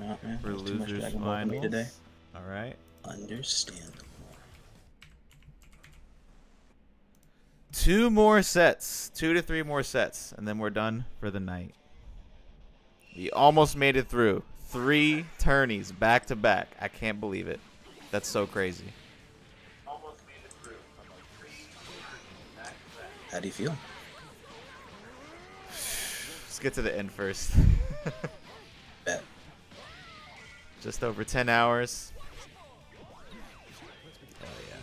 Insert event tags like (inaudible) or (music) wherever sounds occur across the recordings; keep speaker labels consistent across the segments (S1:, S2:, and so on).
S1: Not, man.
S2: for
S1: There's too much
S2: losers
S1: Dragon Ball for me today.
S2: All right.
S1: Understandable.
S2: Two more sets, two to three more sets, and then we're done for the night. We almost made it through. Three tourneys back to back. I can't believe it. That's so crazy.
S1: How do you feel? (sighs)
S2: Let's get to the end first. (laughs) Just over 10 hours. Hell yeah.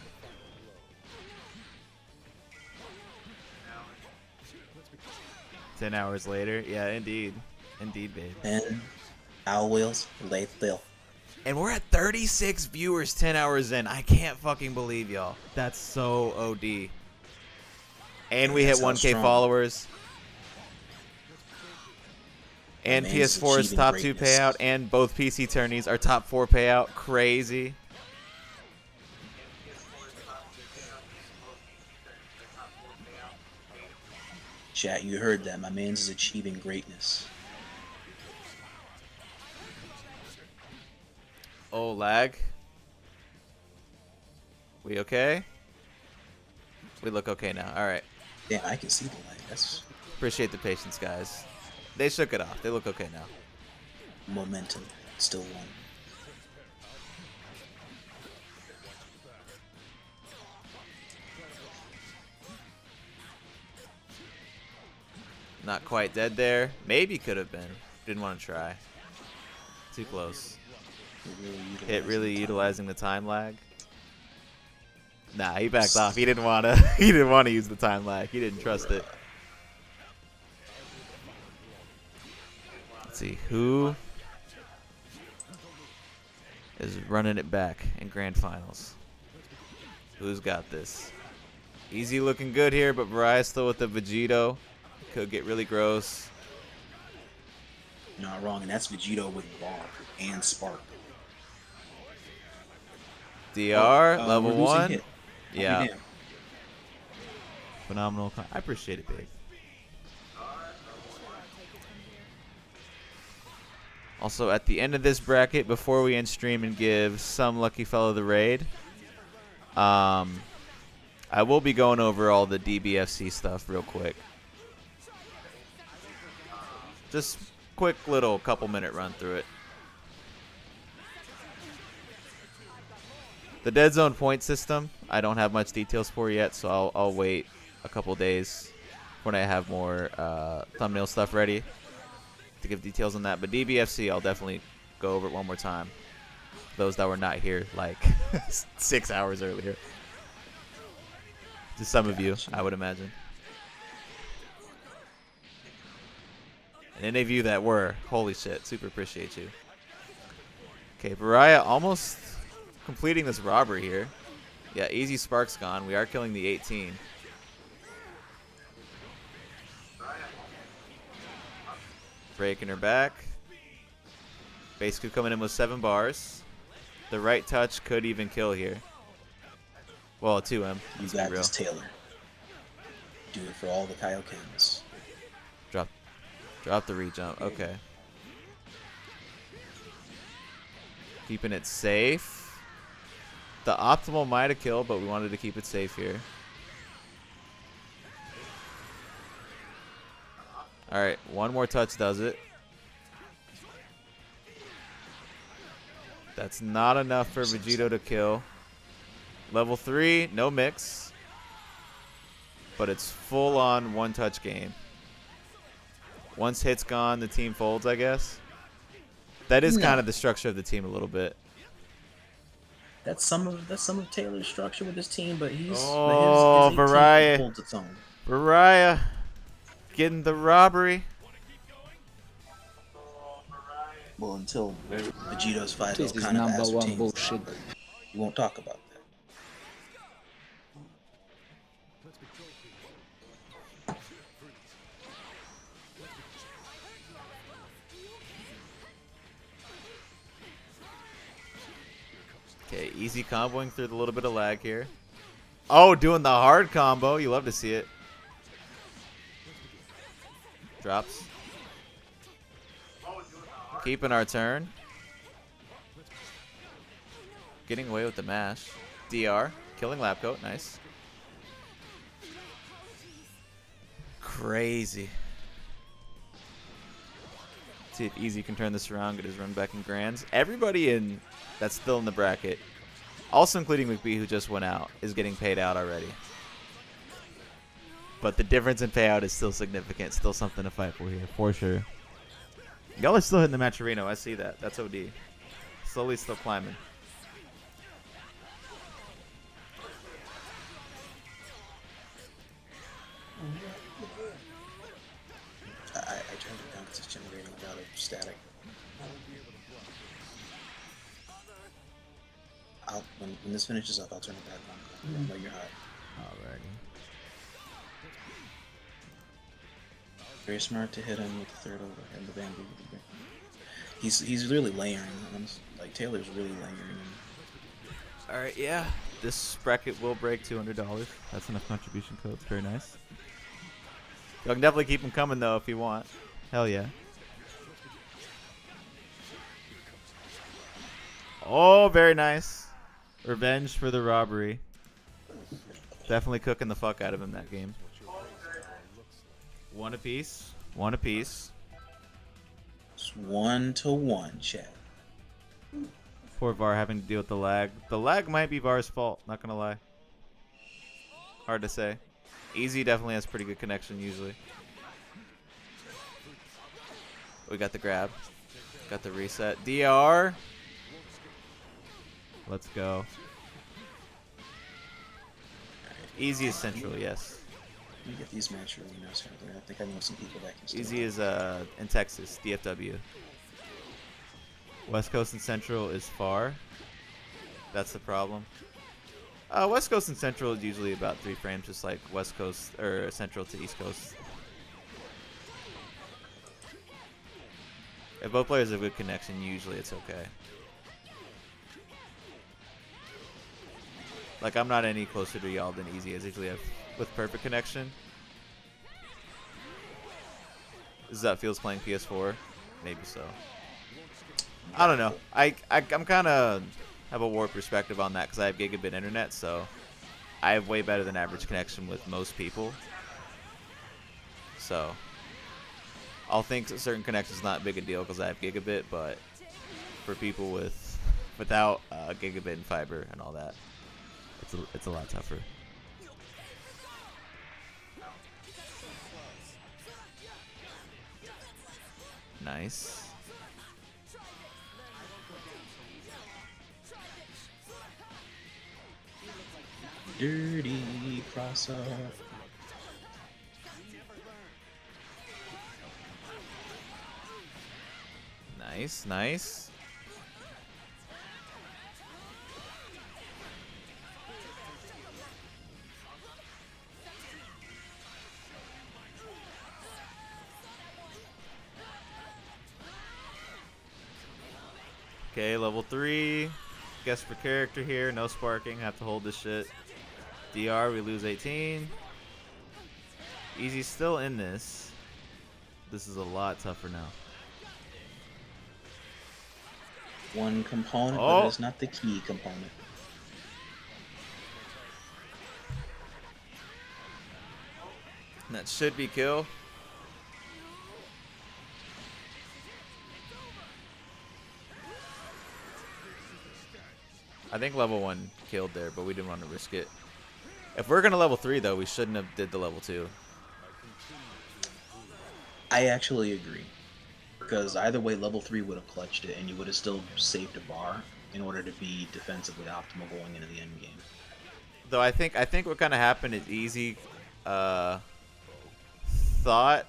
S2: Ten hours later, yeah, indeed, indeed, babe.
S1: And Owl Wheels, Lathe Bill.
S2: And we're at 36 viewers 10 hours in. I can't fucking believe y'all. That's so OD. And we hit 1k
S1: strong.
S2: followers. And
S1: Man
S2: PS4's
S1: achieving
S2: top two payout, and both PC tourneys are top four payout. Crazy.
S1: Chat, you heard that. My man's is achieving greatness.
S2: Oh, lag. We okay? We look okay now. All right.
S1: Yeah, I can see the light. That's
S2: Appreciate the patience, guys. They shook it off. They look okay now.
S1: momentum. Still one.
S2: Not quite dead there. Maybe could have been. Didn't want to try. Too close.
S1: It really
S2: Hit really
S1: the
S2: utilizing the time lag. Nah, he backed off. He didn't want to. (laughs) He didn't want to use the time lag. He didn't trust it. Let's see who is running it back in grand finals. Who's got this? Easy looking good here, but Varia still with the Vegito. Could get really gross.
S1: Not wrong, and that's Vegito with Barb and Spark.
S2: DR
S1: Uh,
S2: level one.
S1: hit. I'll be
S2: Yeah, phenomenal. I appreciate it, babe. Also, at the end of this bracket, before we end stream and give some lucky fellow the raid, um, I will be going over all the DBFC stuff real quick. Just quick little couple minute run through it. The dead zone point system, I don't have much details for yet, so I'll, I'll wait a couple days when I have more uh, thumbnail stuff ready to give details on that. But DBFC, I'll definitely go over it one more time. Those that were not here like (laughs) six hours earlier. To some of you, I would imagine. And any of you that were, holy shit, super appreciate you. Okay, Varia almost completing this robbery here. Yeah, easy sparks gone. We are killing the 18. Breaking her back. Basically coming in with seven bars. The right touch could even kill here. Well, 2M.
S1: You got this, Taylor. Do it for all the Kaiokins.
S2: Drop, drop the rejump. Okay. Keeping it safe. The optimal might have killed, but we wanted to keep it safe here. All right, one more touch does it. That's not enough for Vegito to kill. Level three, no mix, but it's full on one touch game. Once hit's gone, the team folds, I guess. That is kind of the structure of the team a little bit.
S1: That's some of that's some of Taylor's structure with his team, but he's
S2: Oh,
S1: his, his 18
S2: Varia. Getting the robbery.
S1: Well, until Vegito's fight
S3: This
S1: is
S3: is
S1: kind of
S3: number one
S1: ascertained,
S3: bullshit.
S1: we won't talk about that.
S2: Okay, easy comboing through the little bit of lag here. Oh, doing the hard combo. You love to see it. Drops. Keeping our turn. getting away with the mash. DR, killing lab coat, nice. Crazy. See if Easy can turn this around, get his run back in grands. Everybody in that's still in the bracket, also including McBee who just went out, is getting paid out already. But the difference in payout is still significant. Still something to fight for here, for sure. Y'all are still hitting the Matcherino. I see that. That's OD. Slowly still climbing.
S1: I, I I turned it down because it's generating a lot of static. I'll, when, when this finishes up, I'll turn it back on. I know you're hot.
S2: Alrighty.
S1: Very smart to hit him with the third over and the bamboo. He's he's really layering. I'm s- Like Taylor's really layering.
S2: All right, yeah. This bracket will break two hundred dollars. That's enough contribution codes. Very nice. You can definitely keep them coming though if you want. Hell yeah. Oh, very nice. Revenge for the robbery. Definitely cooking the fuck out of him that game. One apiece. One apiece.
S1: It's one to one, chat.
S2: Poor VAR having to deal with the lag. The lag might be VAR's fault, not gonna lie. Hard to say. Easy definitely has pretty good connection usually. We got the grab. Got the reset. DR. Let's go. Easy is central, yes.
S1: Let me get these match arenas out there. I think I know some people that can. still-
S2: Easy is uh in Texas, DFW. West Coast and Central is far. That's the problem. Uh, West Coast and Central is usually about three frames, just like West Coast or Central to East Coast. If both players have good connection, usually it's okay. Like I'm not any closer to y'all than Easy is. Usually have with perfect connection. Is that feels playing PS4? Maybe so. I don't know. I, I I'm kind of have a warped perspective on that because I have gigabit internet, so I have way better than average connection with most people. So I'll think a certain connection's not big a deal because I have gigabit, but for people with without uh, gigabit and fiber and all that, it's a, it's a lot tougher. Nice.
S1: Dirty cross up.
S2: Nice, nice. Okay, level 3. Guess for character here. No sparking. Have to hold this shit. DR, we lose 18. Easy's still in this. This is a lot tougher now.
S1: One component,
S2: Oh.
S1: but it's not the key component.
S2: That should be kill. I think level one killed there, but we didn't want to risk it. If we're gonna level three though, we shouldn't have did the level two.
S1: I actually agree. Because either way, level 3 would have clutched it, and you would have still saved a bar in order to be defensively optimal going into the end game.
S2: Though I think I think what kind of happened is easy. Uh, thought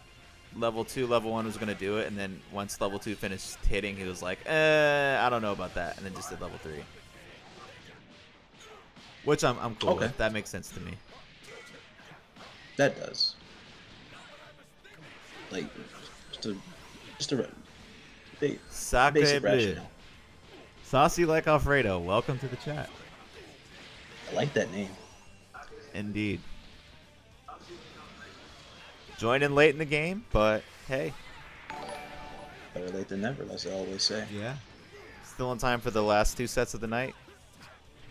S2: level two, level one was gonna do it, and then once level two finished hitting, he was like, "Eh, I don't know about that," and then just did level three. Which I'm I'm cool
S1: Okay.
S2: with. That makes sense to me.
S1: That does. Like, just a, just a, basic rationale.
S2: Saucy like Alfredo. Welcome to the chat.
S1: I like that name.
S2: Indeed. Joined in late in the game, but hey,
S1: Better late than never, as I always say.
S2: yeah, still in time for the last two sets of the night.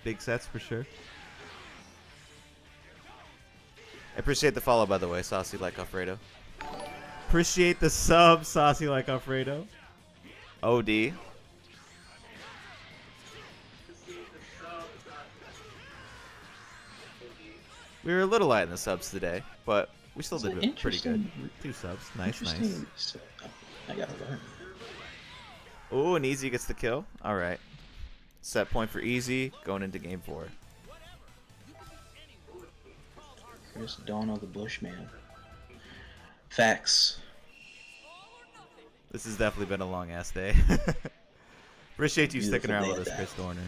S2: Big sets for sure. I appreciate the follow, by the way, Saucy like Alfredo. Appreciate the sub, Saucy like Alfredo. OD. We were a little light in the subs today, but we still
S1: It's an
S2: did pretty good. Two subs. Nice, nice.
S1: Interesting. So, I gotta learn.
S2: Oh, and Easy gets the kill. All right. Set point for Easy going into game four.
S1: Chris of the Bushman. Facts.
S2: This has definitely been a long ass day. (laughs) Appreciate you sticking around with us, Chris Dorner.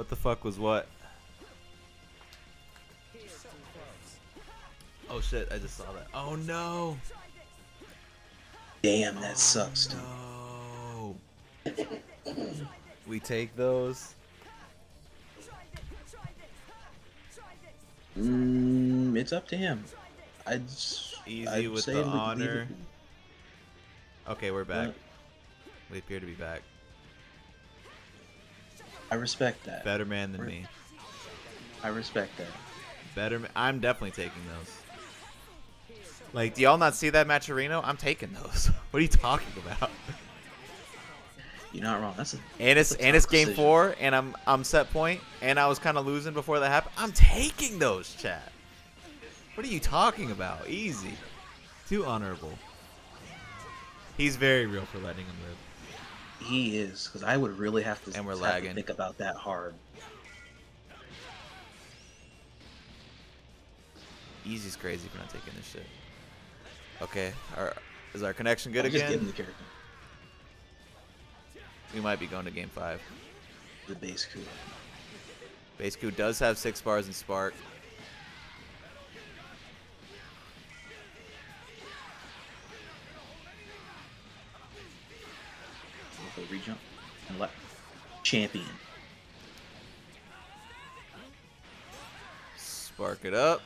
S2: What the fuck was what? Oh shit, I just saw that. Oh no!
S1: Damn, that sucks, dude.
S2: No! we take those.
S1: Mm, it's up to him. I'd
S2: Easy
S1: I'd
S2: with the honor. Okay, we're back. We appear to be back.
S1: I respect that.
S2: Better man than me.
S1: I respect that.
S2: Better. I'm definitely taking those. Like, do y'all not see that Matcherino? I'm taking those. (laughs) what are you talking about?
S1: You're not wrong. That's a
S2: And it's and it's game
S1: decision.
S2: four, and I'm I'm set point, and I was kind of losing before that happened. I'm taking those, chat. What are you talking about? Easy. Too honorable. He's very real for letting him live.
S1: He is because I would really have to.
S2: And we're
S1: have
S2: lagging.
S1: To think about that hard.
S2: Easy's crazy for not taking this shit. Okay, our, is our connection good
S1: I'll Just give him
S2: again?
S1: the character,
S2: We might be going to game five.
S1: the base Goku.
S2: Base Goku does have six bars in Spark.
S1: A and let champion.
S2: Spark it up.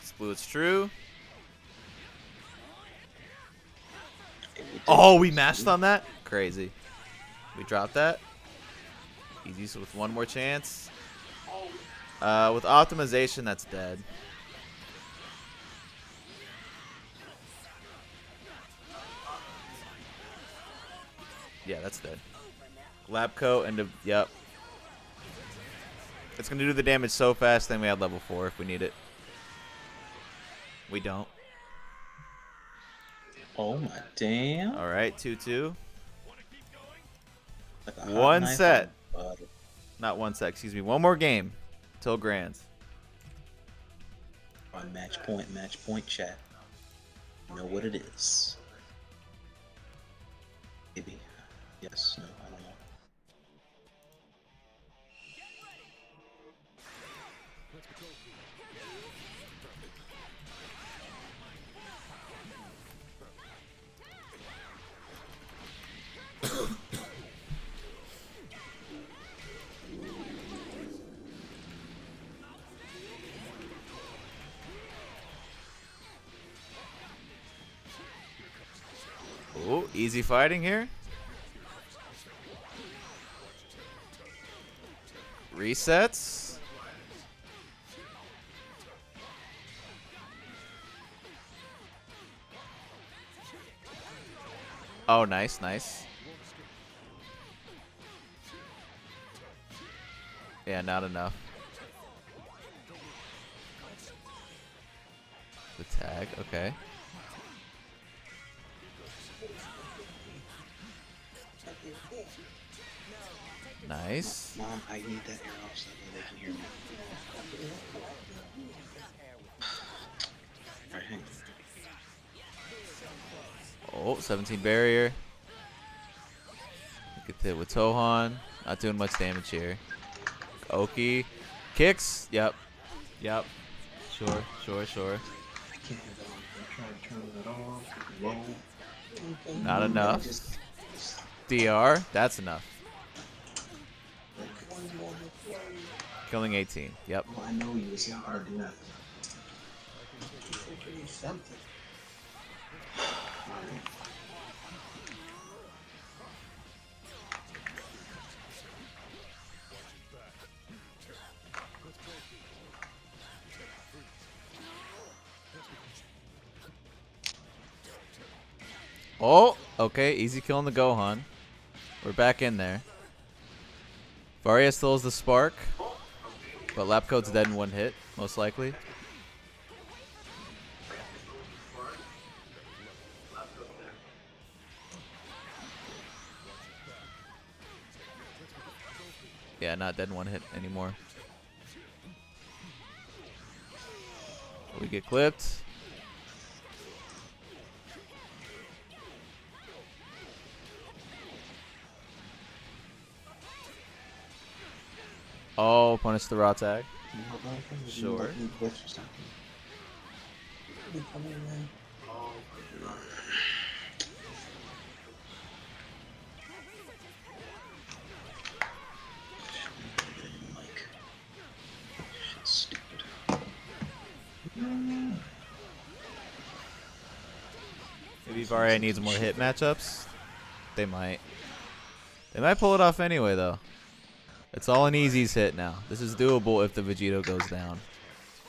S2: It's blue, it's true.
S1: Okay, we take
S2: Oh, we mashed on that? Crazy. We dropped that. Easy with one more chance. Uh, with optimization, that's dead. Yeah, that's dead. Lab coat and a, yep. It's gonna do the damage so fast. Then we had level four if we need it. We don't.
S1: Oh my damn!
S2: All right, two two.
S1: Like
S2: One set.
S1: on.
S2: Not one set. Excuse me. One more game till grands.
S1: On match point, match point chat. You know what it is.
S2: Easy fighting here. Resets. Oh, nice, nice. Yeah, not enough. The tag, okay. Nice.
S1: Mom, I need that arrow so that they can hear me. (sighs) Alright, hang on.
S2: Oh, 17 barrier. Get hit with Tohan. Not doing much damage here. Oki. Kicks. Yep. Yep. Sure, sure, sure.
S1: I can't have that on. I'm trying to turn that off. Low.
S2: Not enough.
S1: Just,
S2: DR. That's enough. Killing 18. Yep.
S1: well, I know you was not gonna do that.
S3: Something.
S2: Oh, okay. Easy kill on the Gohan. We're back in there. Varia still has the spark. But Lab coat's dead in one hit, most likely. Yeah, not dead in one hit anymore. We get clipped. Oh, punish the raw tag.
S1: You know about it? You
S2: Sure.
S1: let me glitch or something.
S3: Be coming in.
S1: Like, shit's stupid.
S2: Maybe Varia needs more hit matchups. They might. They might pull it off anyway, though. It's all an easy's hit now. This is doable if the Vegito goes down.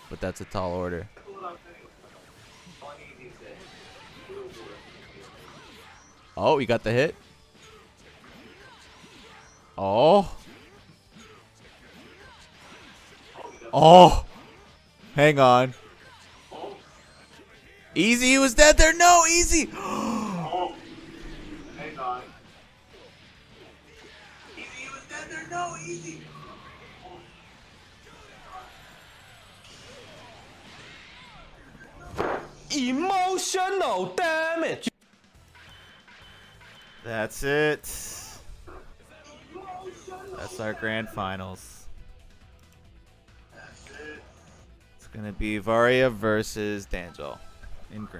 S2: But that's a tall order. Oh, you got the hit? Oh. Oh. Hang on. Easy, he was dead there. (gasps) No, easy.
S4: Emotional damage.
S2: That's it. That's our grand finals. It's gonna be Varia versus Danjal in grand.